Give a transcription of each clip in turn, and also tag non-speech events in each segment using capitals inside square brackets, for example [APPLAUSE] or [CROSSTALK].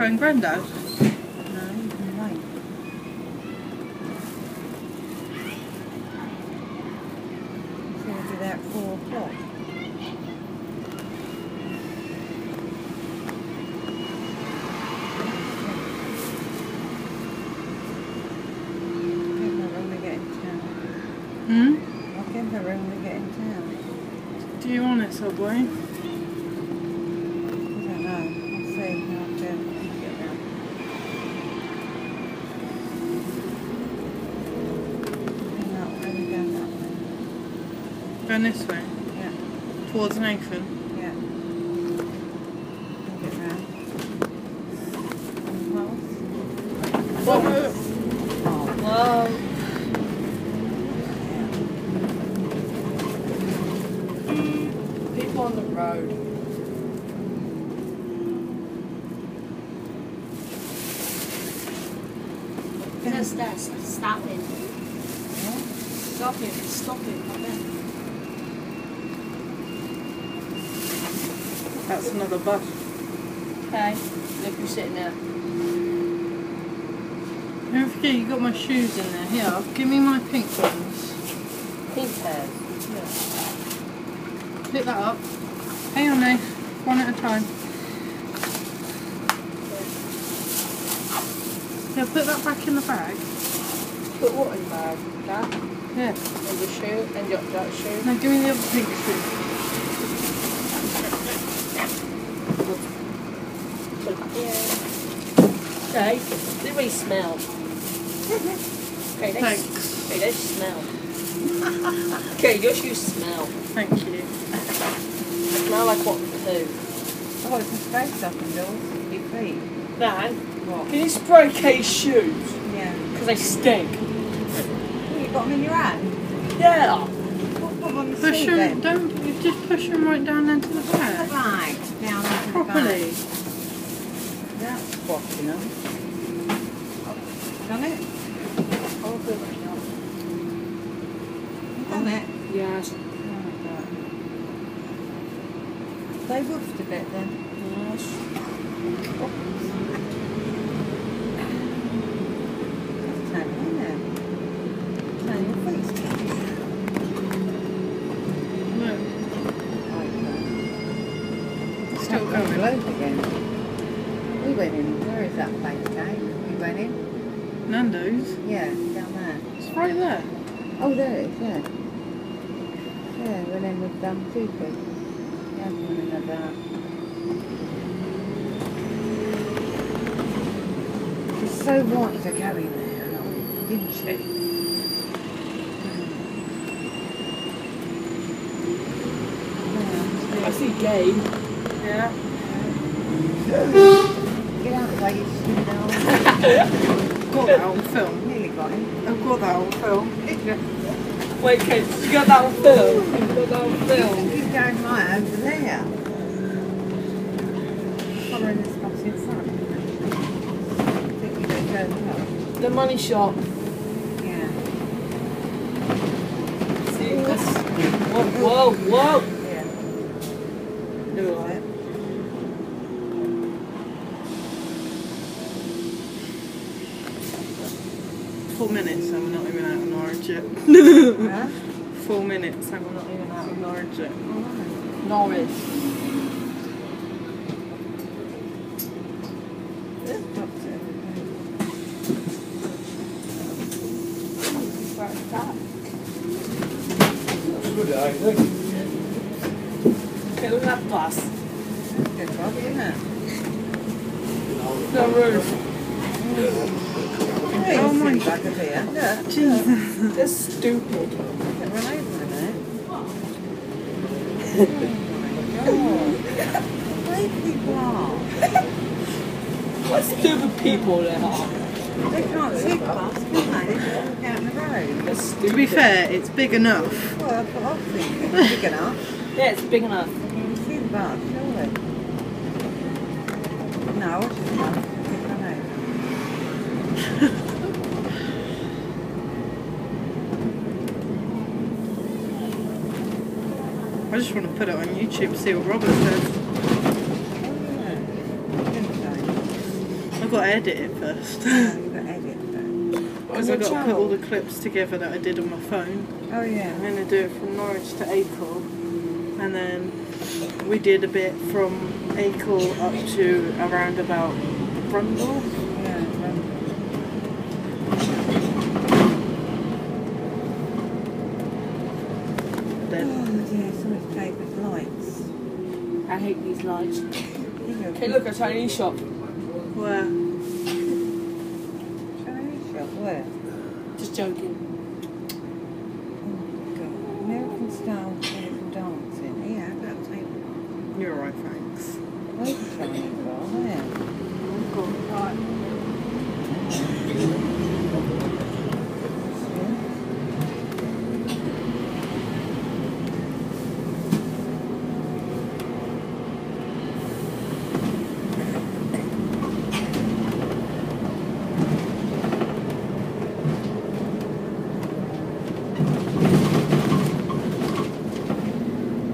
though. Have you phoned Grandad? No, wait. He's going to be there four o'clock. Give her when we get in town. Hmm? I'll give her when we get in town. Do you want it, Subway? I don't know. I'll see. I'll do it when we get there. Hang up, let me go that way. Going this way, Yeah, towards Nathan. yeah. Bring it round. And close. Oh, Whoa. People on the road. Just uh, s- stopping. Stop it, stop it. I bet. That's another bus. Okay. Look who's sitting there. Don't forget you got my shoes in there. Here, give me my pink ones. Pink hairs. Pick that up. Hang on, Nate. One at a time. Yeah, put that back in the bag. Put what in the bag? That? Yeah. And your shoe? And your that shoe? Now give me the other pink shoe. Okay. Do we smell? Okay, they Thanks. Okay, they smell. okay, your shoes smell. Thank you. They smell like what poo. Oh, it's a space up and doors. Your feet. Nan, What? can you spray Kay's shoes? Yeah. Because they stink. You got them in your hand? Yeah. Them the Push seat them, then. don't, you just push them right down into the Put the bag. bag down into the Properly. Bag. That's squashing them. Done it? Done it? Yes. They woofed a bit then. Yes. Still going. Globe again. We went in. Where is that place, Kate? We went in? Nando's. Yeah, down there. It's right there. Oh, there it is, yeah. Yeah, we went in with um, Tupi. Yeah, one of that. She's so wanted to go in there, didn't she? I see Gabe. Yeah. Way, you stupid. Got on film. Nearly. I've got that film. Wait, Kate, you got that on film? You got that on film? He's going right over there. Following this. The money shop. Yeah. See, that's... Whoa, whoa, whoa! Yeah. Do That's it. it. Four minutes and we're not even out of Norwich yet. Huh? [LAUGHS] Four minutes and we're not even out of Norwich yet. Norwich. Good, I think. Okay, look at that bus. Good job, isn't it? No roof. Oh my back of here. Look, Jesus. That's stupid. get run over in it. Oh my god. People are. What stupid people they are. They can't see past, can they? Walk out in the road. Stupid. To be fair, it's big enough. Well, that's what I was thinking. [LAUGHS] Big enough. Yeah, it's big enough. You can see the bus, surely. No, it's just run I just want to put it on YouTube, see what Robert says. Yeah. Didn't say. I've got to edit it first. You've got to edit that. Because I've got to put all the clips together that I did on my phone. Oh, yeah. I'm going to do it from Norwich to Acle. And then we did a bit from Acle up to around about Brundall. Yeah, um, Then Oh, dear, somebody's played with lights. I hate these lights. [LAUGHS] Hey, look, a Chinese shop. where? Chinese shop, where? Just joking. Oh, God. American style table dancing. Yeah, I've got a table. You're alright, thanks. Where's the Chinese bar? There. Yeah.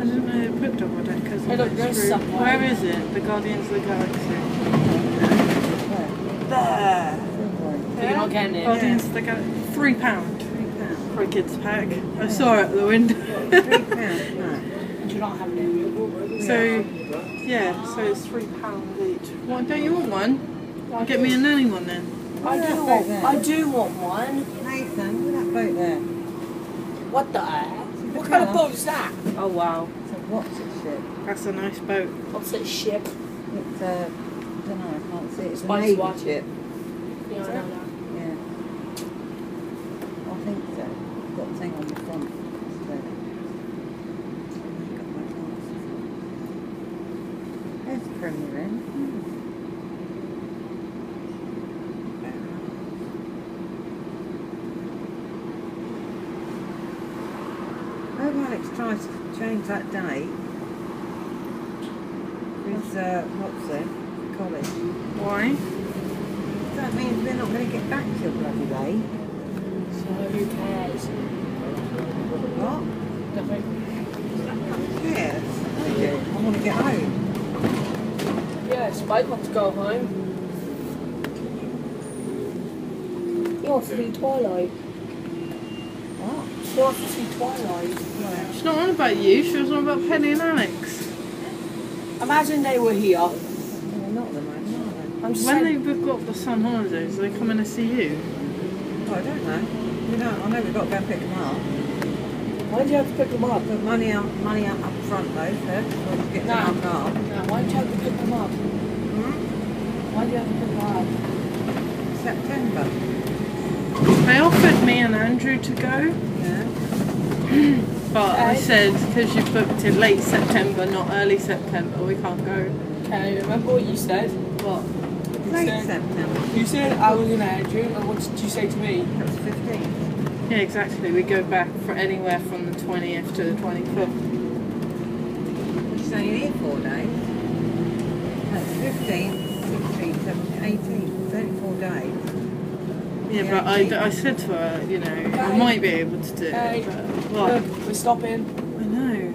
I didn't know they put double deckers. Hey, on look, this there's route. somewhere. Where is it? The Guardians of the Galaxy. Where? There. You're not getting it. Guardians of the Galaxy. Three pound Three pounds. for a kids pack. I saw it at the window. Three [LAUGHS] pounds, no. You're not having it. so yeah, so it's three pound each. Why don't you want one? Get me a nanny one then. I do want. I do want one. Nathan, look at that boat there. What the What kind of boat is that? Oh wow, It's a what's it ship? That's a nice boat. What's that ship? It's a, I don't know, I can't see it. It's a Spice navy watch. ship. Yeah, I know that. Yeah. I think so. Got a thing on the front. So. Got my. There's Premier Inn. Hmm. Oh, Alex tries to change that date with, uh, what's it, college. Why? That means we're not going to get back till bloody day. So who cares? What? Nothing. Who cares? I do. I want to get home. Yeah, Spike wants to go home. He wants to see Twilight. What? He wants to see Twilight. She's not on about you. She was on about Penny and Alex. Imagine they were here. Well, not at the moment, are I'm just When saying. they've got the sun holidays, they come in to see you. Oh, I don't know. We don't. I know we've got to go and pick them up. Why do you have to pick them up? Put money out, money out up front though, first before we get No. to our car. No, why do you have to pick them up? Hmm? Why do you have to pick them up? September. They offered me and Andrew to go, Yeah. [CLEARS THROAT] but I said because you booked it late September, not early September, we can't go. Okay, remember what you said? What? Late said- September. You said I was in Andrew, and what did you say to me? That was 15. Yeah, exactly. We go back for anywhere from the 20th to the 25th. She's only here four days. That's 15, 16, 17, 18. It's only four days. Yeah, Yeah, but I. I said to her, you know, I might be able to do Okay. it. Look, we're stopping. I know.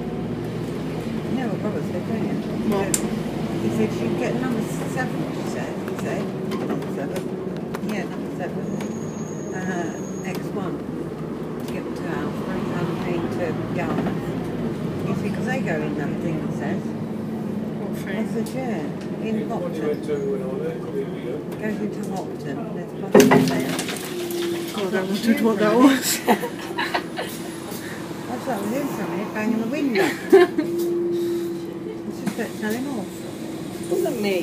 You know what Robert said, don't you? He said- He said she'd get number seven, she said. He said, number seven. Yeah, number seven. Uh, X1. To get to our three hundred to Yarmouth. You because they go in that thing, it says. What There's thing? a chair in What you went Hopton. to when I was there, clearly, yeah. Goes into Hopton. There's a bus there. God, I wondered what that was. [LAUGHS] I thought it was him something, banging the window. it's just about telling off. wasn't me.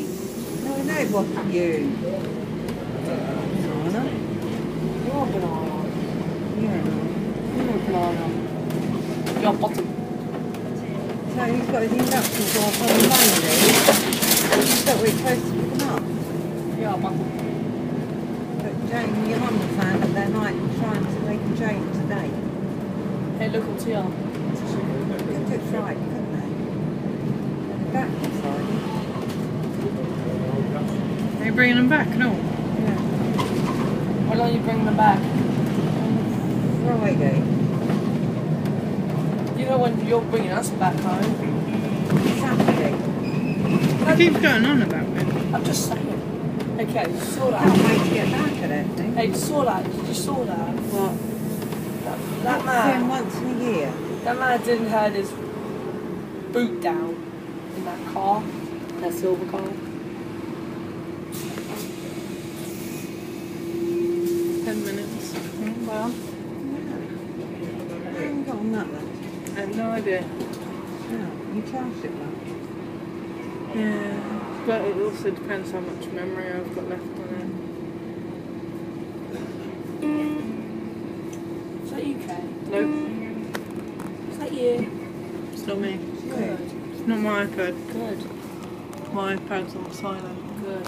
No, no, it wasn't you. Anna. You're a banana. Yeah. You're a banana. You're a bottom. So he's got his induction course on Monday. But we're supposed to pick them up. Bottom. But Jane and your mum were saying that they might try and to they can change today. Hey, look here. They could it Friday, couldn't they? They're back on Friday. bringing them back? No. Yeah. When are you bringing them back? Friday. You know when you're bringing us back home. Saturday. He keeps going on about it. I'm just saying. Okay, you saw Can't that. wait to get back, I don't think. Hey, you saw that. You saw that. What? That, that See him man. once in a year. That man didn't have his boot down in that car, that silver car. Ten minutes. Mm, Well, I haven't got on that then. I have no idea. No, you charged it well. Yeah. But it also depends how much memory I've got left on Is that you, Kay? it. Nope. Is that you? It's not me. Good. It's not my iPad. Good. My iPad's on silent. Good.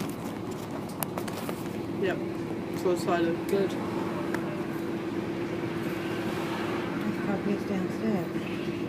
Yep. It's on silent. Good. It's downstairs.